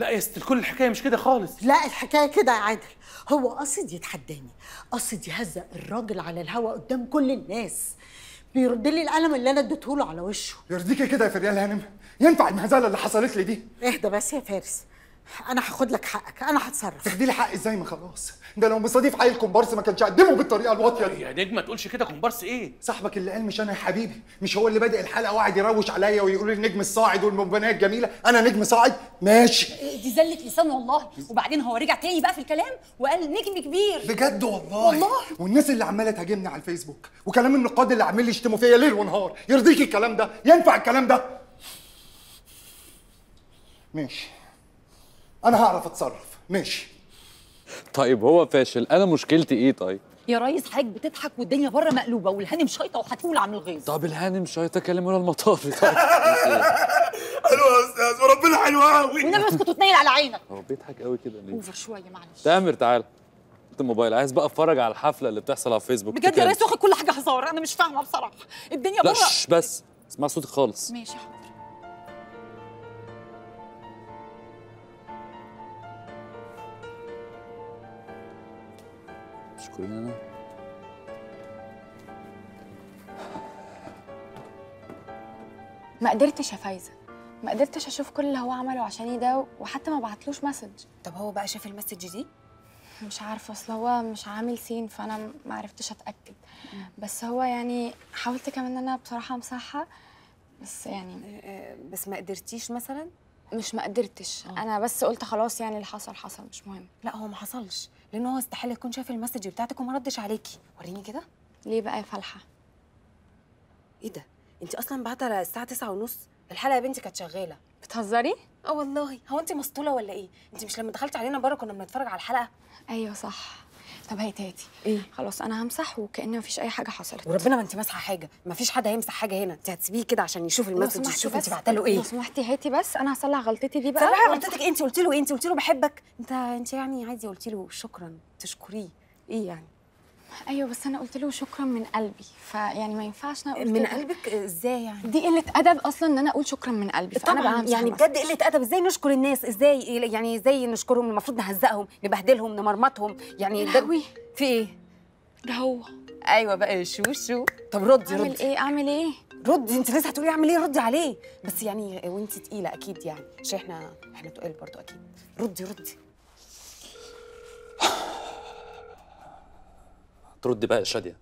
لا يا ست الكل الحكاية مش كده خالص. لا الحكاية كده يا عادل. هو قصد يتحداني قصد يهزق الراجل على الهوا قدام كل الناس. بيرد لي القلم اللي أنا اديته له على وشه. يرضيكي كده يا فريال هانم ينفع المهزلة اللي حصلت لي دي؟ اهدى بس يا فارس. أنا هاخد لك حقك أنا هتصرف. تاخدي لي حقي إزاي؟ ما خلاص. ده لو مستضيف عيل كومبارس ما كانش قدمه بالطريقة الواطية دي. يا نجم ما تقولش كده. كومبارس إيه؟ صاحبك اللي قال مش أنا يا حبيبي مش هو اللي بادئ الحلقة وقاعد يروش عليا ويقول لي النجم الصاعد والبونبوناية الجميلة أنا نجم صاعد؟ ماشي. دي زلة لسان والله. وبعدين هو رجع تاني بقى في الكلام وقال نجم كبير. بجد والله؟ والله. والناس اللي عمالة تهاجمني على الفيسبوك وكلام النقاد اللي عمال يشتموا فيا ليل ونهار يرضيكي الكلام ده؟ ينفع الكلام ده؟ ماشي. أنا هعرف أتصرف. ماشي. طيب هو فاشل. أنا مشكلتي إيه طيب؟ يا ريس حضرتك بتضحك والدنيا بره مقلوبة والهانم شايطة وهتولع من الغيظ. طب الهانم شوية كلمونا المطار طيب حلو يا أستاذ وربنا حلو قوي والنبي اسكت وتنيل على عينك. هو بيضحك قوي كده ليه؟ أوفر شوية معلش. تامر تعال. أنت الموبايل عايز بقى أتفرج على الحفلة اللي بتحصل على فيسبوك؟ بجد يا. ريس واخد كل حاجة هزار. أنا مش فاهمة بصراحة. الدنيا لا بره. شش بس. اسمع صوتك خالص. ماشي. حاضر تشكرين أنا ما قدرتش يا فايزة. ما قدرتش أشوف كل اللي هو عمله عشاني ده وحتى ما بعتلوش message. طب هو بقى شاف ال message دي؟ مش عارفة أصل هو مش عامل seen فأنا ما عرفتش أتأكد. بس هو يعني حاولت كمان إن أنا بصراحة أمسحها بس يعني آه، بس ما قدرتيش مثلا؟ مش ما قدرتش. أنا بس قلت خلاص يعني اللي حصل حصل مش مهم. لا هو ما حصلش. لأن هو استحاله يكون شاف ال message بتاعتك وما ردش عليكي. وريني كده. ليه بقى يا فالحة؟ إيه ده؟ انت أصلا بعتها على الساعة 9 ونص؟ الحلقة يا بنتي كانت شغالة. بتهزري؟ آه والله. هو انت مسطولة ولا إيه؟ انت مش لما دخلتي علينا بره كنا بنتفرج على الحلقة؟ أيوه صح. طب هي تاتي. إيه؟ خلاص أنا همسح وكأن مفيش أي حاجة حصلت. وربنا ما أنت ماسحة حاجة. ما فيش حد هيمسح حاجة هنا. أنت هتسيبيه كده عشان يشوف المسج يشوف أنت بس- بعتله إيه. لو سمحتي هاتي بس أنا هصلح غلطتي دي بقى. وأنا- غلطتك أنت قلت له إيه؟ أنت قلت له بحبك. أنت أنت يعني عادي قلت له شكرا. تشكريه. إيه يعني؟ أيوه بس أنا قلت له شكرا من قلبي فيعني ما ينفعش أنا من. قلبك؟ إزاي يعني؟ دي قلة أدب أصلا إن أنا أقول شكرا من قلبي فأنا طبعا يعني. بجد قلة أدب. إزاي نشكر الناس؟ إزاي يعني إزاي نشكرهم؟ المفروض نهزقهم نبهدلهم نمرمطهم. يعني ده. في إيه؟ ده هو. أيوه بقى شو شو؟ طب ردي أعمل ردي إيه؟ أعمل إيه؟ ردي أنت لسه هتقولي أعمل إيه؟ ردي عليه. بس يعني وأنت تقيلة أكيد يعني عشان إحنا إحنا تقال برضو أكيد. ردي ردي ترد بقى شادية.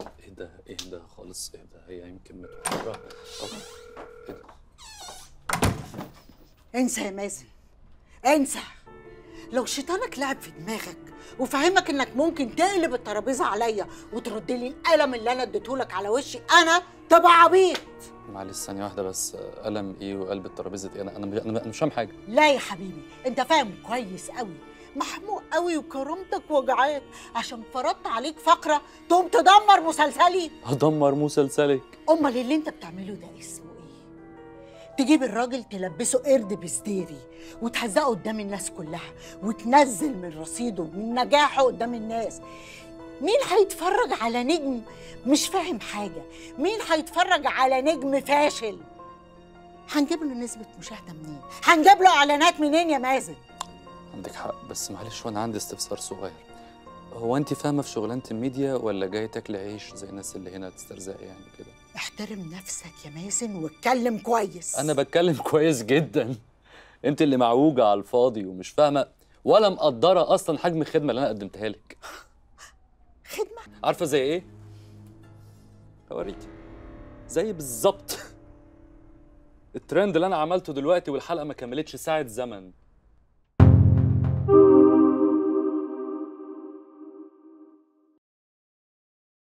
اهدى اهدى خالص؟ اهدى هي يمكن متوتره اهدى انسى يا مازن. انسى. لو شيطانك لعب في دماغك وفهمك إنك ممكن تقلب الترابيزة عليا وترد لي القلم اللي أنا اديتهولك على وشي أنا تبقى عبيط. معلش ثانية واحدة بس. قلم إيه وقلب الترابيزة إيه؟ أنا أنا مش فاهم حاجة. لا يا حبيبي أنت فاهم كويس قوي محموق قوي وكرامتك وجعاك. عشان فرضت عليك فقرة تقوم تدمر مسلسلي. هدمر مسلسلك. أمال اللي أنت بتعمله ده اسمه إيه؟ تجيب الراجل تلبسه قرد بسديري وتهزقه قدام الناس كلها وتنزل من رصيده من نجاحه قدام الناس. مين هيتفرج على نجم مش فاهم حاجة؟ مين هيتفرج على نجم فاشل؟ هنجيب له نسبة مشاهدة منين؟ هنجيب له إعلانات منين يا مازن؟ عندك حق بس معلش وأنا عندي استفسار صغير. هو انت فاهمة في شغلانة الميديا ولا جاية تاكلي عيش زي الناس اللي هنا تسترزقي يعني كده؟ احترم نفسك يا مازن واتكلم كويس. أنا بتكلم كويس جدا. انت اللي معوجة على الفاضي ومش فاهمة ولا مقدرة أصلا حجم الخدمة اللي أنا قدمتها لك. خدمة؟ عارفة زي إيه؟ اوريكي زي بالظبط. الترند اللي أنا عملته دلوقتي والحلقة ما كملتش ساعة زمن.